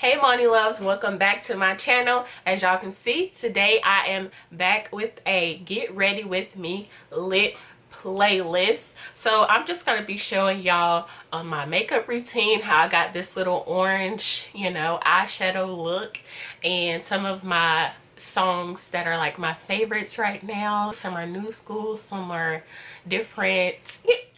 Hey Money Loves, welcome back to my channel. As y'all can see, today I am back with a Get Ready With Me lit playlist. So I'm just going to be showing y'all on my makeup routine, how I got this little orange, you know, eyeshadow look and some of my songs that are like my favorites right now. Some are new school, some are different.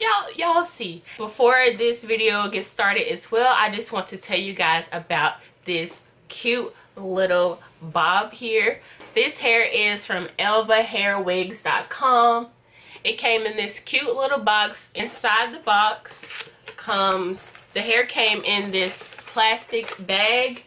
Y'all y'all see. Before this video gets started as well, I just want to tell you guys about this cute little bob here. This hair is from elvahairwigs.com. It came in this cute little box. Inside the box comes, the hair came in this plastic bag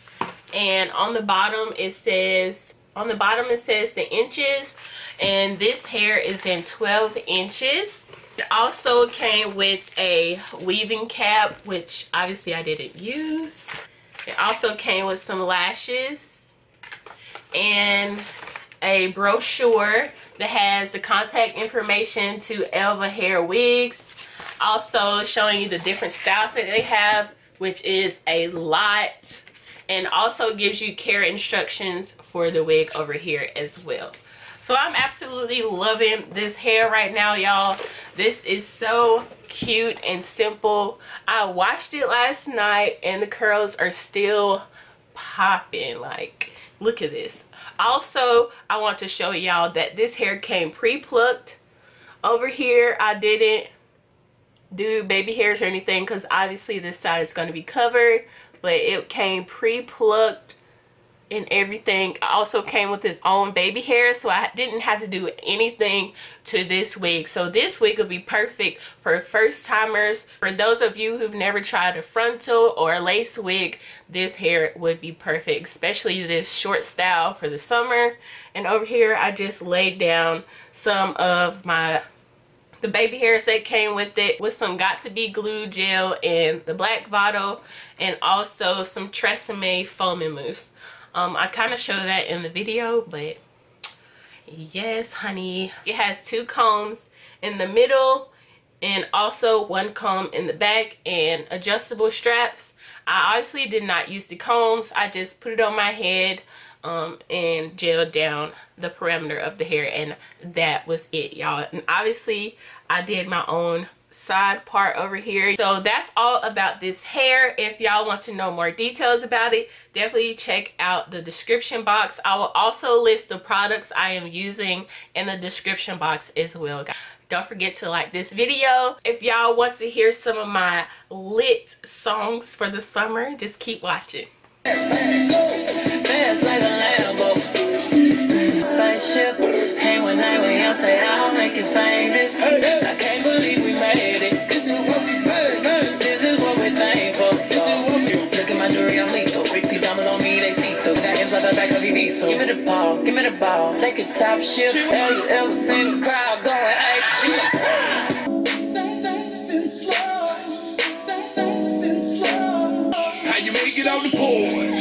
and on the bottom it says, on the bottom it says the inches and this hair is in 12 inches. It also came with a weaving cap, which obviously I didn't use. It also came with some lashes and a brochure that has the contact information to Elva Hair Wigs. Also showing you the different styles that they have, which is a lot. And also gives you care instructions for the wig over here as well. So I'm absolutely loving this hair right now, y'all. This is so cute and simple. I washed it last night and the curls are still popping. Like, look at this. Also, I want to show y'all that this hair came pre-plucked. Over here, I didn't do baby hairs or anything because obviously this side is going to be covered. But it came pre-plucked and everything also came with its own baby hair so I didn't have to do anything to this wig. So this wig will be perfect for first timers. For those of you who've never tried a frontal or a lace wig this hair would be perfect especially this short style for the summer. And over here I just laid down some of my the baby hairs that came with it with some Got2b glue gel in the black bottle and also some Tresemme foaming mousse um, I kind of show that in the video, but yes, honey. It has two combs in the middle and also one comb in the back and adjustable straps. I obviously did not use the combs. I just put it on my head um, and gelled down the perimeter of the hair and that was it, y'all. And obviously, I did my own side part over here. So that's all about this hair. If y'all want to know more details about it definitely check out the description box. I will also list the products i am using in the description box as well don't forget to like this video. If y'all want to hear some of my lit songs for the summer just keep watching top shift. Have you ever seen the crowd going ape shit? How you make it on the porch?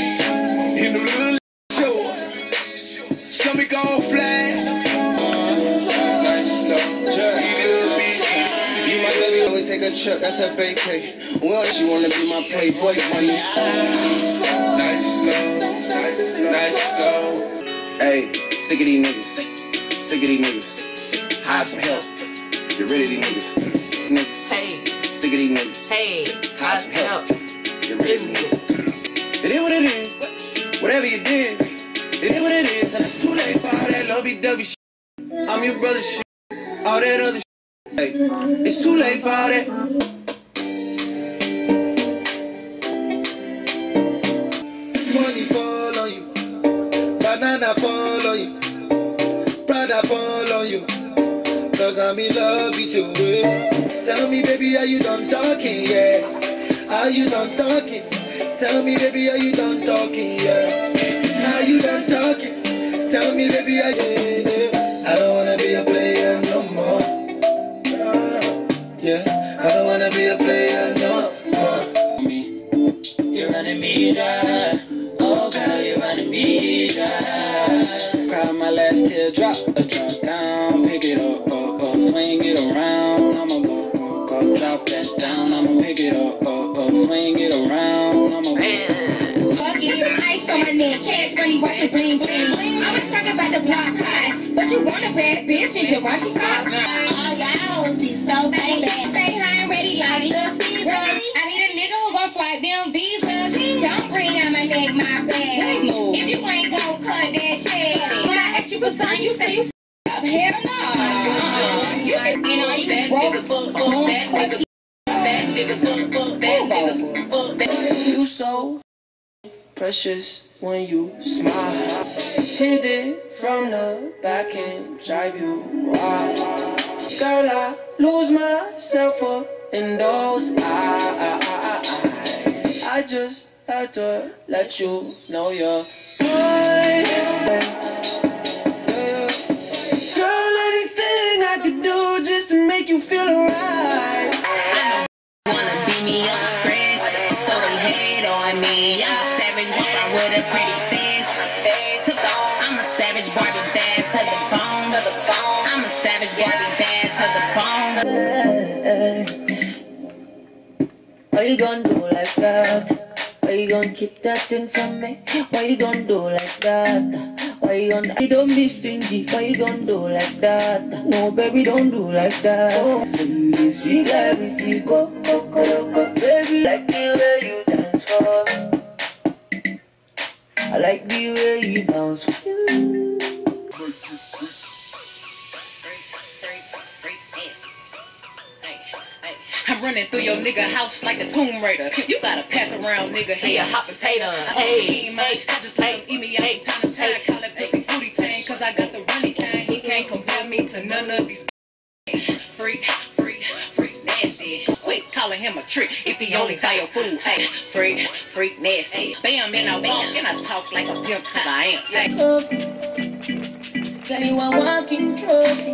In the little shorts. Stomach all flat. Slow You might let me always take a trip, that's a vacay. Well, she wanna be my playboy money. Nice slow. Nice slow. Hey, sick of these niggas. Sick of these niggas. Hire some help. Get rid of these niggas. Niggas. Hey. Sick of these niggas. Hey. Hire some help. Get rid of these niggas. It is what it is. Whatever you did, it is what it is. And it's too late for all that lovey-dovey shit. I'm your brother shit. All that other shit. Hey, it's too late for all that. Tell me, baby, are you done talking? Yeah. Are you done talking? Tell me, baby, are you done talking? Yeah. Are you done talking? Tell me, baby, are you. Yeah. I don't wanna be a player no more. Yeah. I don't wanna be a player no more. Me, you're running me dry. Oh, girl, you're running me dry. Cry my last tear drop, drop watch your bling bling bling. I was talking about the block high, but you want a bad bitch in Givenchy socks. All y'all hoes be so baby. Say hi and ready like Little Caesar. I need a nigga who gon' swipe them visas. Don't bring out my neck, my bag. If you ain't gon' cut that check. When I ask you for something, you say you up. Hell no. Uh-uh. You and all you broke, boom, crusty. You so precious when you smile. Hit it from the back and drive you wild. Girl, I lose myself up in those eyes. I just had to let you know you're mine. Girl, anything I could do just to make you feel alright. Wanna beat me up stress, so they hate on me. I'm a savage, walk around with a pretty face. I'm a savage Barbie bad to the bone. I'm a savage Barbie bad to the bone. Why you gonna do like that? Why you gonna keep that thing from me? Why you gonna do like that? Why you gonna you don't be stingy? Why you gonna do like that? No, baby, don't do like that. Oh, sweet, sweet go, go, go, go, baby. Like the way you dance for me. I like the way you bounce for you. I'm running through your nigga house like the Tomb Raider. You gotta pass around, nigga. He a hot potato. Hey, Hey, man, I just let him eat me out time to time. Call it pussy booty tang, cause I got the runny kind. He can't compare me to none of these calling him a trick if he only buy your food. Hey, freak, freak, nasty. Bam, and I walk and I talk like a pimp, cause I am. Trophy. Girl, you a walking trophy.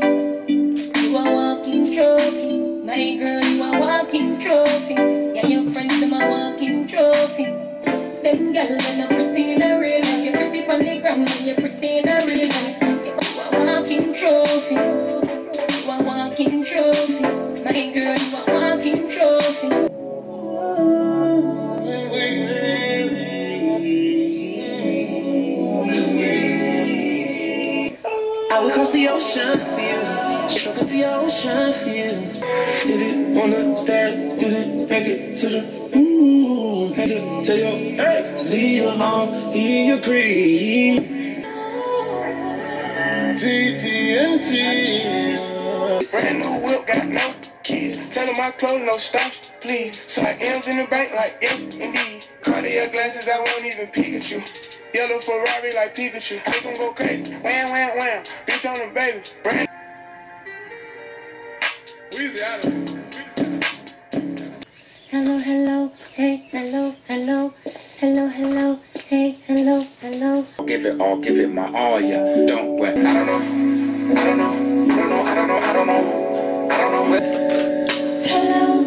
You a walking trophy. My girl, you a walking trophy. Yeah, your friends them a walking trophy. Them girls them a pretty in ocean you. Stroke up the ocean you. Did it on the stairs, did it back it to the ooh. Had to tell your ex to leave alone, he agreed. TTNT. Brand new whip, got no keys. Tell them my clothes, no starch, please. So I M's in the bank, like yes, indeed. Cartier glasses, I won't even peek at you. Yellow Ferrari like Pikachu. This one go crazy. Wham, wham, wham. Bitch on the baby. Brand. Weezy out Hello, hello, hey, hello, hello, hello, hello, hey, hello, hello. Give it all, give it my all, yeah. Don't wait. I don't know, I don't know, I don't know, I don't know, I don't know, I don't know. Hello.